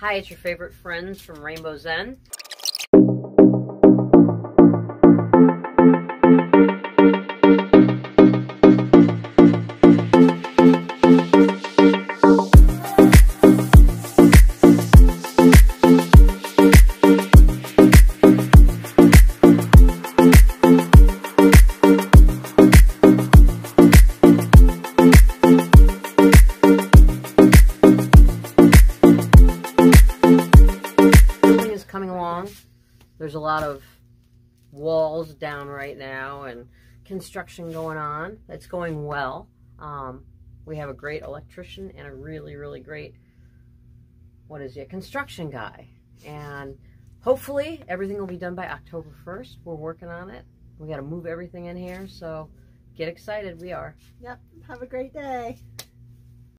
Hi, it's your favorite friends from Rainbow's End. Coming along. There's a lot of walls down right now and construction going on. It's going well. Um, we have a great electrician and a really, really great, what is he, construction guy. And hopefully everything will be done by October 1st. We're working on it. We got to move everything in here, so get excited. We are. Yep. Have a great day.